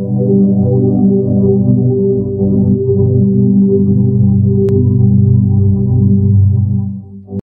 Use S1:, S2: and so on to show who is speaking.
S1: Música